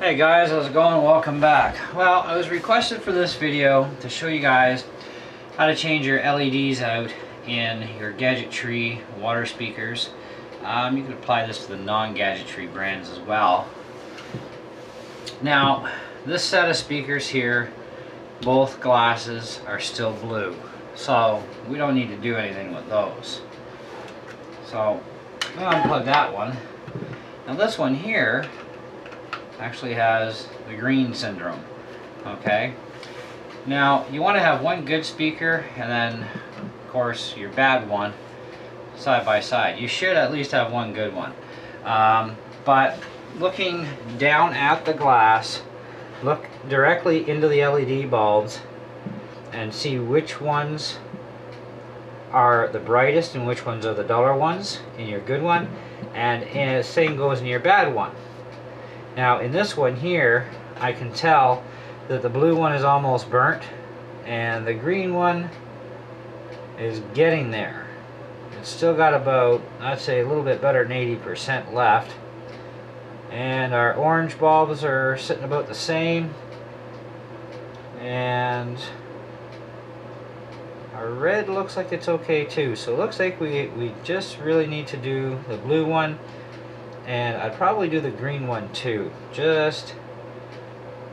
Hey guys, how's it going? Welcome back. Well, I was requested for this video to show you guys how to change your LEDs out in your Gadgetree water speakers. Um, you can apply this to the non-Gadgetree brands as well. Now, this set of speakers here, both glasses are still blue. So, we don't need to do anything with those. So, I'll unplug that one. Now this one here actually has the green syndrome. Okay. Now you want to have one good speaker and then of course your bad one side by side. You should at least have one good one. Um, but looking down at the glass, look directly into the LED bulbs and see which ones are the brightest and which ones are the duller ones in your good one and, and same goes in your bad one now in this one here, I can tell that the blue one is almost burnt and the green one is getting there. It's still got about, I'd say a little bit better than 80% left. And our orange bulbs are sitting about the same. And our red looks like it's okay too. So it looks like we, we just really need to do the blue one and I'd probably do the green one too just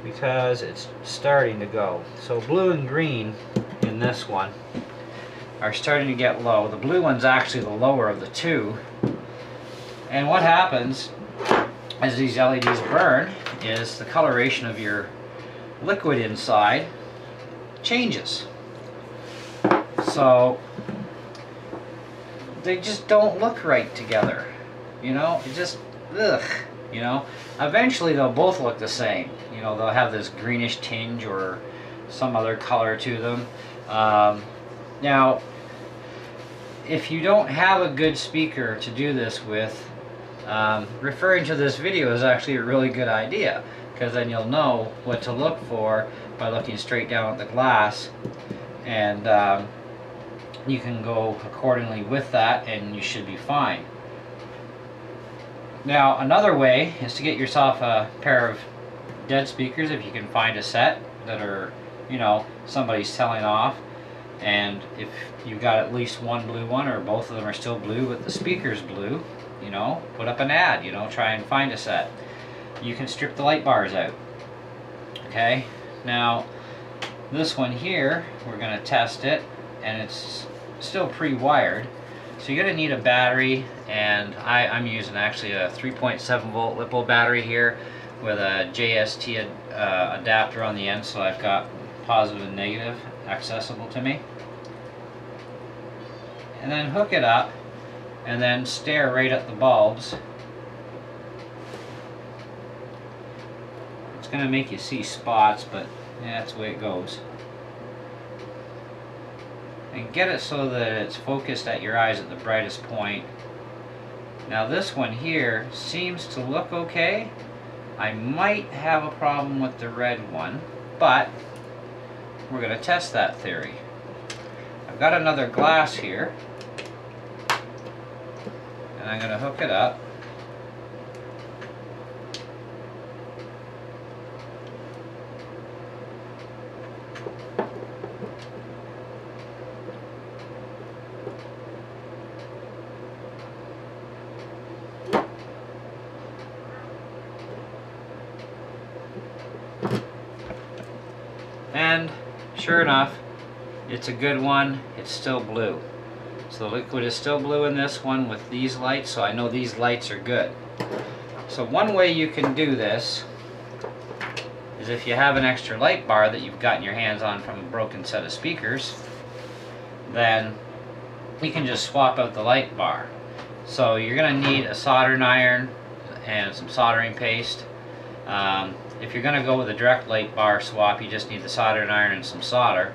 because it's starting to go. So blue and green in this one are starting to get low. The blue one's actually the lower of the two. And what happens as these LEDs burn is the coloration of your liquid inside changes. So they just don't look right together you know, it just, ugh, you know. Eventually they'll both look the same. You know, they'll have this greenish tinge or some other color to them. Um, now, if you don't have a good speaker to do this with, um, referring to this video is actually a really good idea because then you'll know what to look for by looking straight down at the glass and um, you can go accordingly with that and you should be fine. Now another way is to get yourself a pair of dead speakers if you can find a set that are, you know, somebody's selling off. And if you've got at least one blue one or both of them are still blue but the speaker's blue, you know, put up an ad, you know, try and find a set. You can strip the light bars out. Okay, now this one here, we're going to test it and it's still pre-wired. So you're going to need a battery and I, I'm using actually a 3.7 volt LiPo battery here with a JST ad, uh, adapter on the end so I've got positive and negative accessible to me. And then hook it up and then stare right at the bulbs. It's going to make you see spots but yeah, that's the way it goes and get it so that it's focused at your eyes at the brightest point. Now this one here seems to look okay. I might have a problem with the red one, but we're going to test that theory. I've got another glass here, and I'm going to hook it up. And sure enough, it's a good one. It's still blue. So the liquid is still blue in this one with these lights, so I know these lights are good. So one way you can do this is if you have an extra light bar that you've gotten your hands on from a broken set of speakers, then you can just swap out the light bar. So you're going to need a soldering iron and some soldering paste. Um, if you're going to go with a direct light bar swap, you just need the soldering iron and some solder.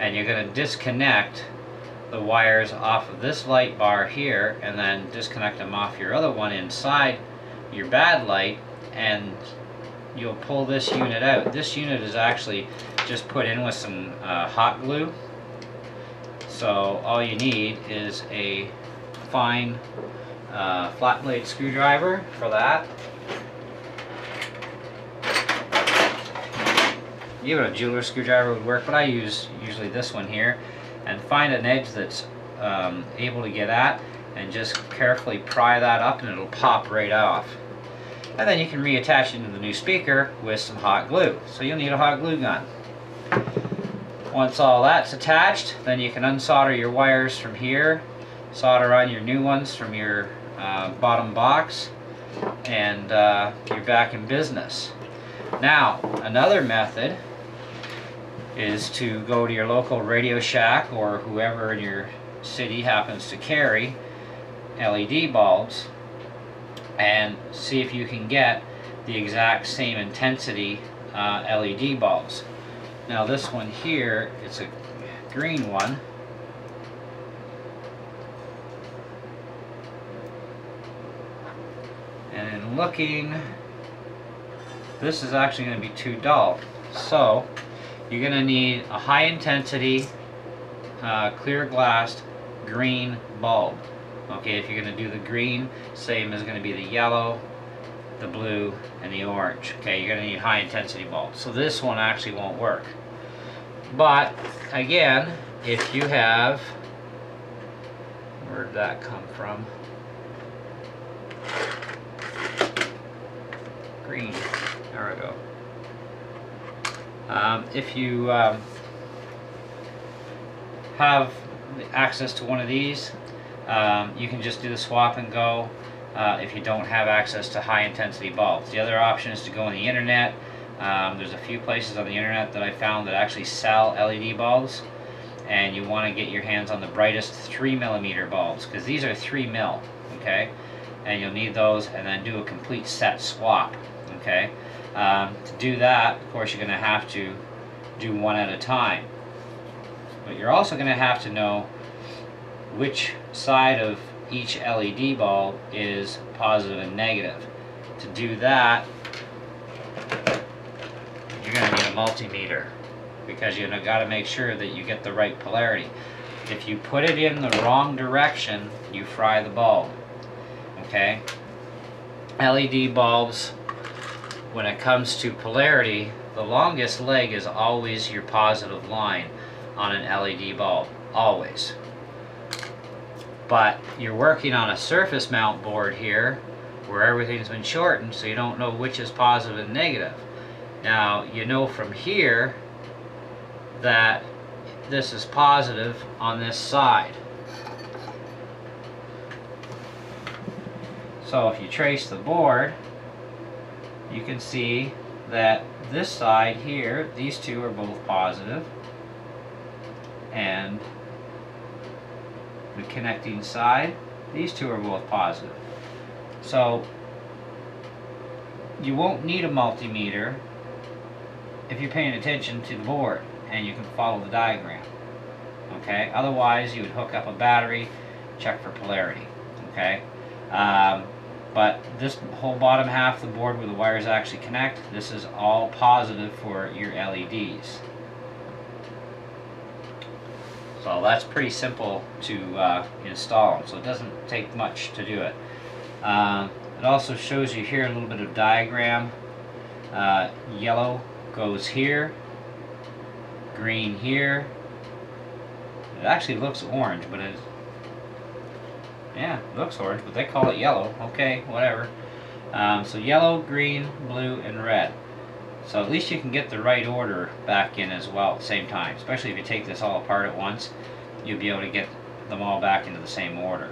And you're going to disconnect the wires off of this light bar here and then disconnect them off your other one inside your bad light and you'll pull this unit out. This unit is actually just put in with some uh, hot glue. So all you need is a fine uh, flat blade screwdriver for that even a jeweler screwdriver would work, but I use usually this one here. And find an edge that's um, able to get at and just carefully pry that up and it'll pop right off. And then you can reattach it to the new speaker with some hot glue. So you'll need a hot glue gun. Once all that's attached, then you can unsolder your wires from here, solder on your new ones from your uh, bottom box, and uh, you're back in business. Now, another method is to go to your local Radio Shack or whoever in your city happens to carry LED bulbs and see if you can get the exact same intensity uh, LED bulbs. Now this one here, it's a green one. And in looking, this is actually going to be too dull. So, you're going to need a high intensity, uh, clear glassed green bulb. Okay, if you're going to do the green, same is going to be the yellow, the blue, and the orange. Okay, you're going to need high intensity bulbs. So this one actually won't work. But, again, if you have, where'd that come from? Green, there we go. Um, if you um, have access to one of these, um, you can just do the swap and go uh, if you don't have access to high intensity bulbs. The other option is to go on the internet. Um, there's a few places on the internet that I found that actually sell LED bulbs and you want to get your hands on the brightest 3 millimeter bulbs because these are 3 mil okay and you'll need those and then do a complete set swap okay um, to do that of course you're going to have to do one at a time but you're also going to have to know which side of each LED bulb is positive and negative. To do that, you're going to need a multimeter because you've got to make sure that you get the right polarity. If you put it in the wrong direction, you fry the bulb. Okay? LED bulbs, when it comes to polarity, the longest leg is always your positive line on an LED bulb. Always but you're working on a surface mount board here where everything's been shortened so you don't know which is positive and negative. Now you know from here that this is positive on this side. So if you trace the board you can see that this side here, these two are both positive and the connecting side, these two are both positive. So you won't need a multimeter if you're paying attention to the board and you can follow the diagram. Okay, otherwise you would hook up a battery, check for polarity. Okay, um, but this whole bottom half of the board where the wires actually connect, this is all positive for your LEDs. So that's pretty simple to uh, install so it doesn't take much to do it. Um, it also shows you here a little bit of diagram. Uh, yellow goes here, green here. It actually looks orange, but it, yeah, looks orange, but they call it yellow. Okay, whatever. Um, so yellow, green, blue, and red. So at least you can get the right order back in as well at the same time. Especially if you take this all apart at once, you'll be able to get them all back into the same order.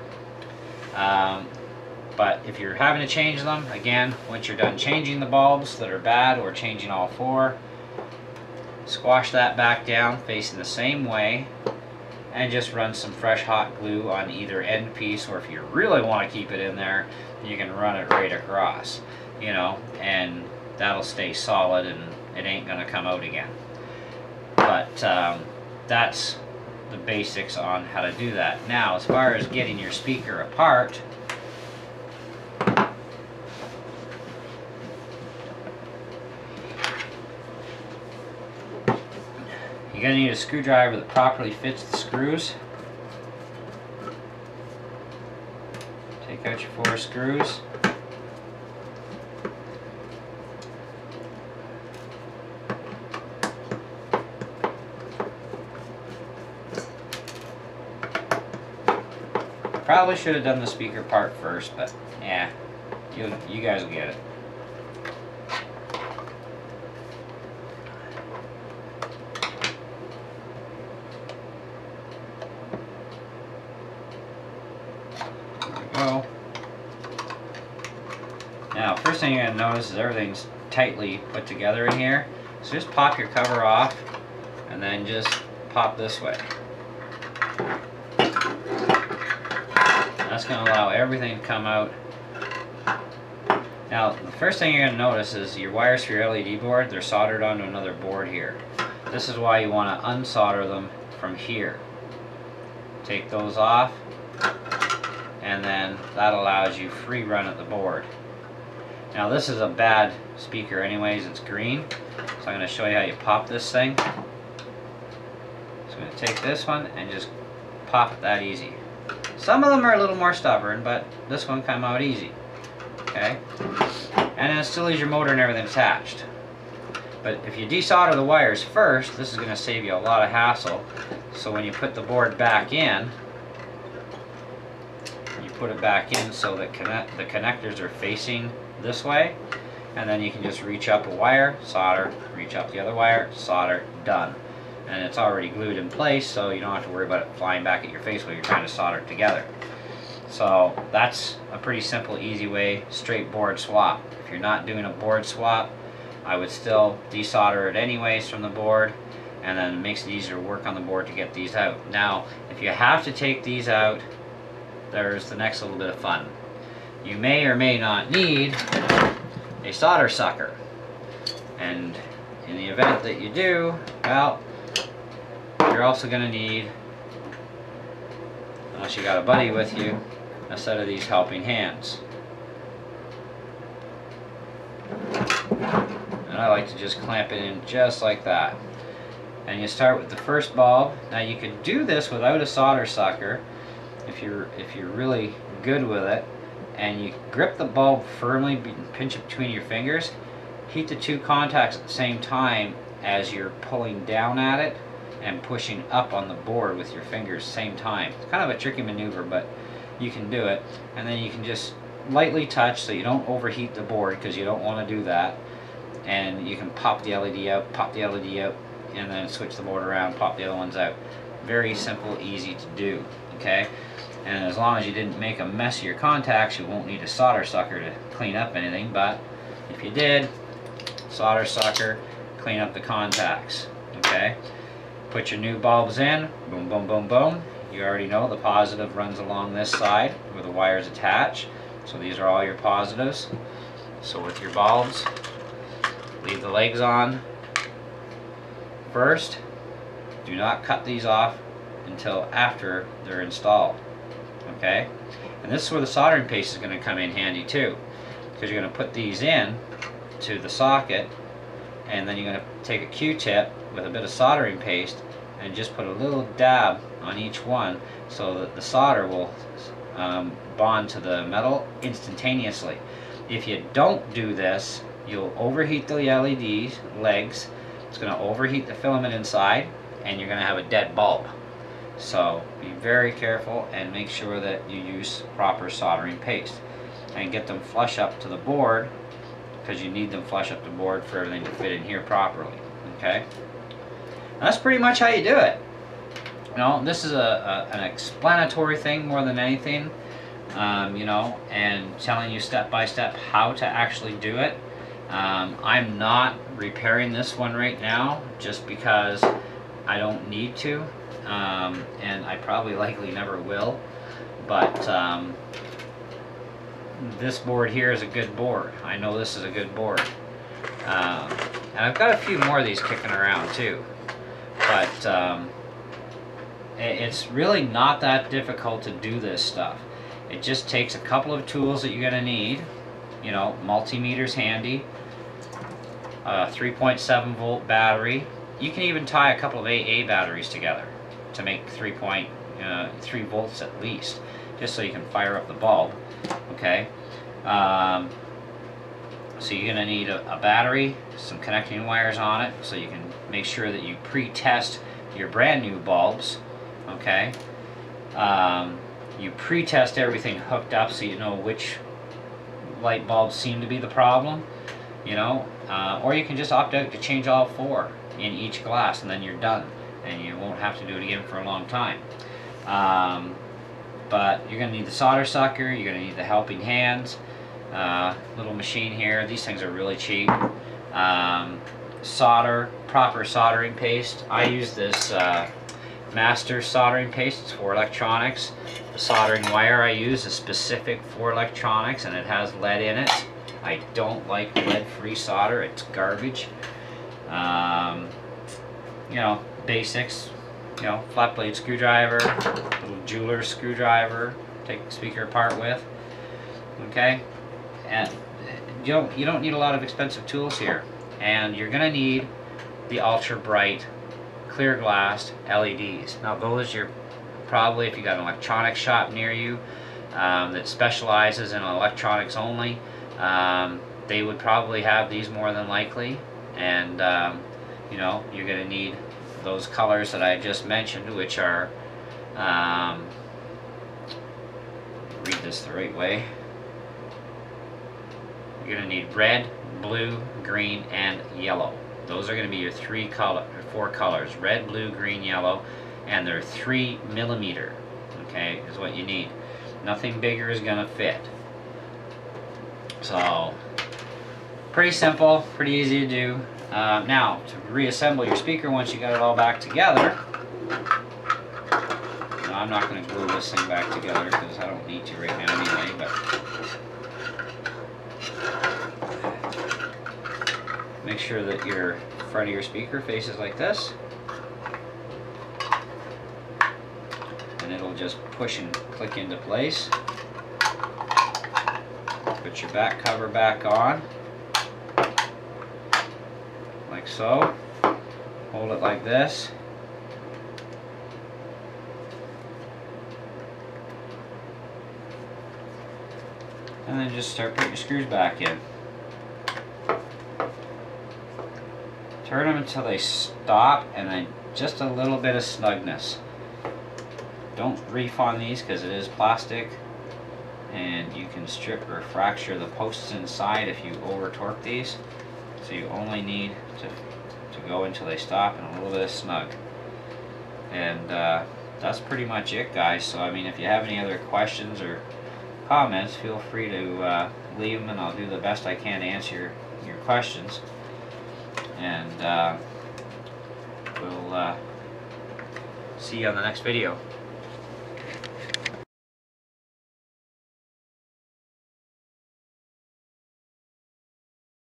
Um, but if you're having to change them, again, once you're done changing the bulbs that are bad or changing all four, squash that back down facing the same way and just run some fresh hot glue on either end piece or if you really want to keep it in there, you can run it right across, you know, and that'll stay solid and it ain't gonna come out again. But um, that's the basics on how to do that. Now, as far as getting your speaker apart, You're going to need a screwdriver that properly fits the screws. Take out your four screws. Probably should have done the speaker part first, but yeah, you, you guys will get it. Thing to notice is everything's tightly put together in here. So just pop your cover off and then just pop this way. That's going to allow everything to come out. Now, the first thing you're going to notice is your wires for your LED board, they're soldered onto another board here. This is why you want to unsolder them from here. Take those off and then that allows you free run at the board. Now this is a bad speaker anyways, it's green. So I'm going to show you how you pop this thing. So I'm going to take this one and just pop it that easy. Some of them are a little more stubborn, but this one came out easy. Okay? And it still has your motor and everything attached. But if you desolder the wires first, this is going to save you a lot of hassle. So when you put the board back in, you put it back in so that the connectors are facing this way and then you can just reach up a wire, solder, reach up the other wire, solder, done. And it's already glued in place so you don't have to worry about it flying back at your face while you're trying to solder it together. So that's a pretty simple, easy way, straight board swap. If you're not doing a board swap, I would still desolder it anyways from the board and then it makes it easier to work on the board to get these out. Now, if you have to take these out, there's the next little bit of fun. You may or may not need a solder sucker. And in the event that you do, well, you're also going to need, unless you got a buddy with you, a set of these helping hands. And I like to just clamp it in just like that. And you start with the first bulb. Now you could do this without a solder sucker, if you're if you're really good with it and you grip the bulb firmly pinch it between your fingers heat the two contacts at the same time as you're pulling down at it and pushing up on the board with your fingers same time. It's kind of a tricky maneuver but you can do it. And then you can just lightly touch so you don't overheat the board because you don't want to do that. And you can pop the LED out pop the LED out and then switch the board around pop the other ones out. Very simple easy to do okay and as long as you didn't make a mess of your contacts you won't need a solder sucker to clean up anything. But if you did solder sucker clean up the contacts okay? Put your new bulbs in boom boom boom boom. You already know the positive runs along this side where the wires attach. So these are all your positives. So with your bulbs leave the legs on. First do not cut these off until after they're installed okay? And this is where the soldering paste is going to come in handy too, because you're going to put these in to the socket, and then you're going to take a Q-tip with a bit of soldering paste and just put a little dab on each one so that the solder will um, bond to the metal instantaneously. If you don't do this, you'll overheat the LED legs, it's going to overheat the filament inside, and you're going to have a dead bulb. So be very careful and make sure that you use proper soldering paste and get them flush up to the board because you need them flush up the board for everything to fit in here properly. Okay, and that's pretty much how you do it. You know, this is a, a an explanatory thing more than anything. Um, you know, and telling you step by step how to actually do it. Um, I'm not repairing this one right now just because I don't need to um, and I probably likely never will. But um, this board here is a good board. I know this is a good board. Um, and I've got a few more of these kicking around too. But um, it's really not that difficult to do this stuff. It just takes a couple of tools that you're going to need. You know, multimeters handy, a 3.7 volt battery. You can even tie a couple of AA batteries together to make 3 point, uh, 3 volts at least, just so you can fire up the bulb, okay? Um, so you're going to need a, a, battery, some connecting wires on it, so you can make sure that you pre-test your brand new bulbs, okay? Um, you pre-test everything hooked up so you know which light bulbs seem to be the problem, you know, uh, or you can just opt out to change all four in each glass and then you're done and you won't have to do it again for a long time. Um, but you're going to need the solder sucker, you're going to need the helping hands, uh, little machine here. These things are really cheap. Um, solder, proper soldering paste. I use this uh, master soldering paste. It's for electronics. The soldering wire I use is specific for electronics and it has lead in it. I don't like lead-free solder. It's garbage. Um, you know, basics. You know, flat blade screwdriver, little jeweler screwdriver. Take the speaker apart with. Okay, and you don't you don't need a lot of expensive tools here and you're gonna need the ultra bright clear glass LEDs now those you're probably if you got an electronics shop near you um, that specializes in electronics only um, they would probably have these more than likely and um, you know you're gonna need those colors that I just mentioned which are um, read this the right way you're going to need red, blue, green, and yellow. Those are going to be your three color, four colors, red, blue, green, yellow, and they're three millimeter, okay, is what you need. Nothing bigger is going to fit. So, pretty simple, pretty easy to do. Uh, now, to reassemble your speaker once you got it all back together, I'm not going to glue this thing back together because I don't need to right now anyway, but Make sure that your front of your speaker faces like this. And it'll just push and click into place. Put your back cover back on. Like so. Hold it like this. And then just start putting your screws back in. Turn them until they stop and then just a little bit of snugness. Don't reef on these because it is plastic you can strip or fracture the posts inside if you over torque these. So you only need to, to go until they stop and a little bit of snug. And uh, that's pretty much it guys. So I mean if you have any other questions or comments feel free to uh, leave them and I'll do the best I can to answer your questions and uh, we'll uh, see you on the next video.